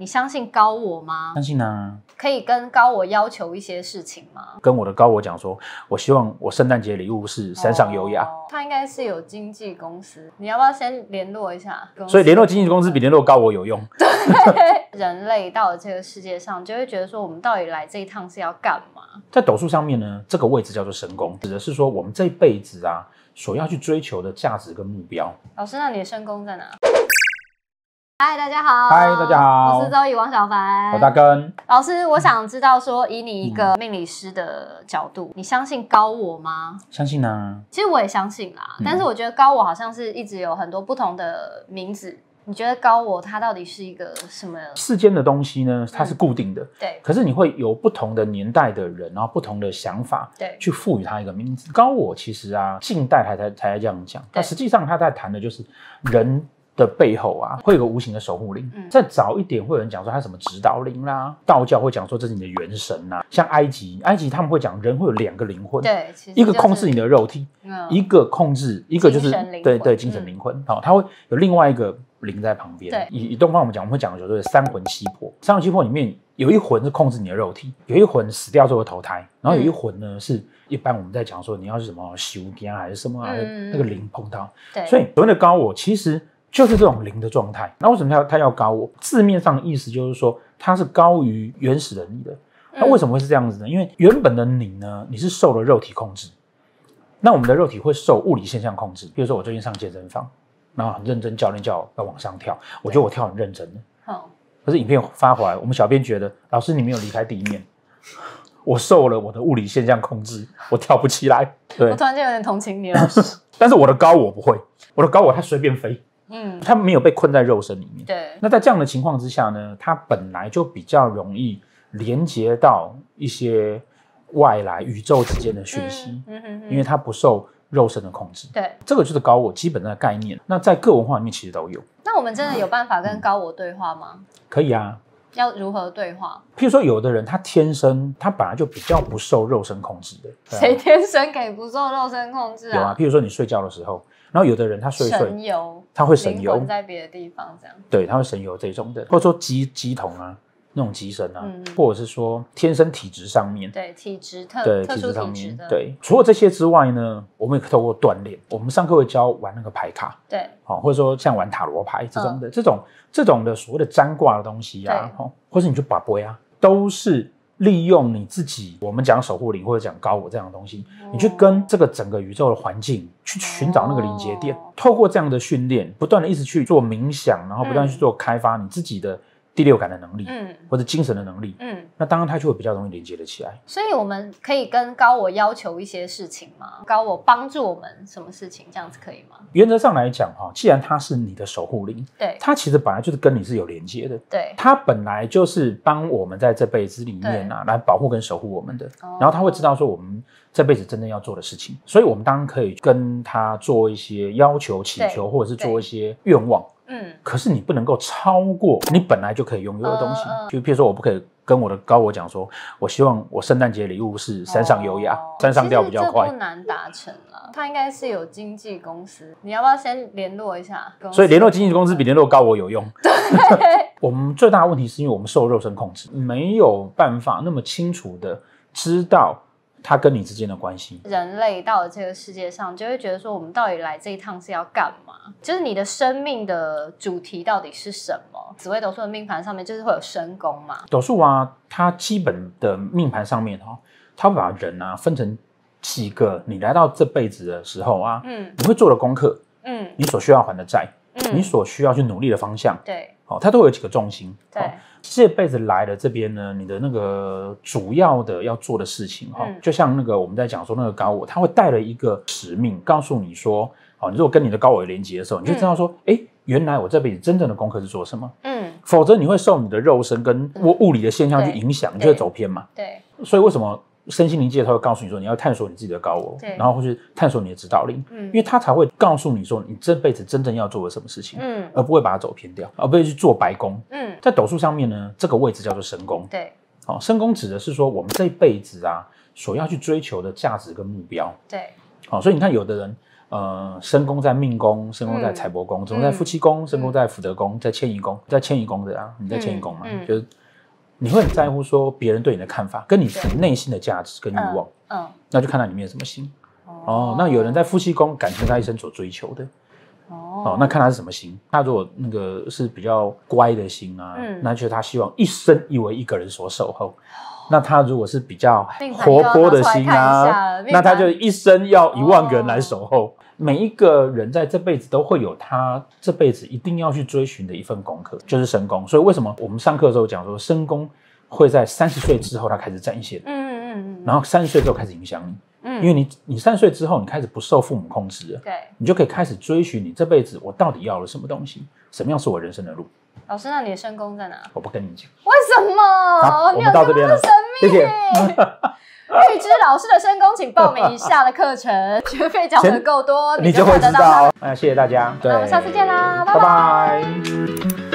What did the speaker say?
你相信高我吗？相信啊，可以跟高我要求一些事情吗？跟我的高我讲说，我希望我圣诞节礼物是山上优雅。哦他应该是有经纪公司，你要不要先联络一下？所以联络经纪公司比联络高我有用。人类到了这个世界上，就会觉得说，我们到底来这一趟是要干嘛？在斗数上面呢，这个位置叫做神宫，指的是说我们这一辈子啊所要去追求的价值跟目标。老师，那你的身宫在哪？嗨，大家好。嗨大家好我是周易王小凡。我大根，老师，我想知道说，以你一个命理师的角度，你相信高我吗？相信啊，其实我也相信啦，嗯但是我觉得高我好像是一直有很多不同的名字。你觉得高我它到底是一个什么？世间的东西呢，它是固定的，对可是你会有不同的年代的人，然后不同的想法，对去赋予它一个名字。高我其实啊，近代才才才这样讲，但实际上他在谈的就是人。的背后啊，会有个无形的守护灵。嗯再早一点，会有人讲说他什么指导灵啦，道教会讲说这是你的元神呐。像埃及，埃及他们会讲人会有两个灵魂，对，其实就是一个控制你的肉体，嗯一个控制，一个就是对对精神灵魂。好、它会有另外一个灵在旁边。对以以东方我们讲，我们会讲的就是三魂七魄。三魂七魄里面有一魂是控制你的肉体，有一魂死掉之后投胎，然后有一魂呢、是一般我们在讲说你要是什么修家还是什么啊，嗯那个灵碰到，对，所以所谓的高我其实就是这种零的状态。那为什么它它要高我？字面上的意思就是说它是高于原始的你的。那为什么会是这样子呢？因为原本的你呢，你是受了肉体控制，那我们的肉体会受物理现象控制。比如说我最近上健身房，然后很认真，教练叫我要往上跳，我觉得我跳很认真的，好，可是影片发回来，我们小编觉得老师你没有离开地面，我受了我的物理现象控制，我跳不起来。对我，突然间有点同情你，了。但是我的高我不会，我的高我它随便飞，嗯，他没有被困在肉身里面。对，那在这样的情况之下呢，他本来就比较容易连接到一些外来宇宙之间的讯息，嗯哼哼因为它不受肉身的控制。对。这个就是高我基本的概念。那在各文化里面其实都有，那我们真的有办法跟高我对话吗？可以啊。要如何对话？譬如说，有的人他天生他本来就比较不受肉身控制的，谁天生可以不受肉身控制啊有啊？譬如说你睡觉的时候，然后有的人他睡一睡神，游，他会神游，在别的地方这样。对，他会神游这种的，或者说鸡鸡童啊，那种鸡神啊，嗯。或者是说天生体质上面，对，体质特对体质上面，对。除了这些之外呢，我们也可以透过锻炼，我们上课会教玩那个牌卡，对。好、或者说像玩塔罗牌这种的，这种这种的所谓的占卦的东西啊，对。哦，或者你就把杯啊，都是利用你自己，我们讲守护灵或者讲高我这样的东西，你去跟这个整个宇宙的环境去寻找那个临界点，哦。透过这样的训练，不断的一直去做冥想，然后不断去做开发你自己的第六感的能力，嗯或者精神的能力，嗯，那当然他就会比较容易连接的起来。所以我们可以跟高我要求一些事情吗？高我帮助我们什么事情？这样子可以吗？原则上来讲，哈，既然他是你的守护灵，对他其实本来就是跟你是有连接的。对，他本来就是帮我们在这辈子里面啊，来保护跟守护我们的。哦然后他会知道说我们这辈子真正要做的事情，所以我们当然可以跟他做一些要求、祈求，或者是做一些愿望。嗯，可是你不能够超过你本来就可以拥有的东西。就譬如说，我不可以跟我的高我讲说，我希望我圣诞节礼物是山上优雅，哦山上吊比较快不。难达成了。他应该是有经纪公司，你要不要先联络一下？所以联络经纪公司比联络高我有用。我们最大的问题是因为我们受肉身控制，没有办法那么清楚的知道它跟你之间的关系。人类到了这个世界上，就会觉得说，我们到底来这一趟是要干嘛？就是你的生命的主题到底是什么？紫微斗数的命盘上面就是会有身宫嘛，斗数啊，它基本的命盘上面哈、它会把人啊分成几个你来到这辈子的时候啊，嗯你会做的功课，嗯你所需要还的债，嗯，你所需要去努力的方向，对哦，它都有几个重心。对哦这辈子来了这边呢，你的那个主要的要做的事情哈、嗯就像那个我们在讲说那个高我，他会带了一个使命，告诉你说，哦，你如果跟你的高我有连接的时候，你就知道说，哎、原来我这辈子真正的功课是做什么。嗯否则你会受你的肉身跟物物理的现象去影响，你就会走偏嘛。对所以为什么身心灵界他会告诉你说你要探索你自己的高我对，然后或是探索你的指导灵，嗯。因为他才会告诉你说你这辈子真正要做的什么事情，嗯。而不会把它走偏掉，而不会去做白工。嗯。在斗数上面呢，这个位置叫做神宫。对。哦，身宫指的是说我们这一辈子啊所要去追求的价值跟目标。对。好、所以你看有的人呃，身宫在命宫，身宫在财帛宫，子宫在夫妻宫，身宫在福德宫，在迁移宫，在迁移宫的啊，你在迁移宫嘛，就是你会很在乎说别人对你的看法，跟你自己内心的价值跟欲望，嗯，那就看他里面有什么心。哦，那有人在夫妻宫，感情他一生所追求的。哦哦，那看他是什么心。他如果那个是比较乖的心啊，嗯那就是他希望一生以为一个人所守候。那他如果是比较活泼的拿出来看一星啊那他就一生要一万个人来守候。每一个人在这辈子都会有他这辈子一定要去追寻的一份功课，就是身宫。所以为什么我们上课的时候讲说，身宫会在三十岁之后他开始展现，嗯嗯嗯然后三十岁之后开始影响你，嗯因为你你三十岁之后你开始不受父母控制了。对，你就可以开始追寻你这辈子我到底要了什么东西，什么样是我人生的路。老师，那你的身宫在哪？我不跟你讲。为什么？你有们到这边了么神，秘？谢谢。预知老师的身宫，请报名以下的课程，学费缴的够多，你就会得到知道它。。哎，谢谢大家，那我们下次见啦，拜拜拜拜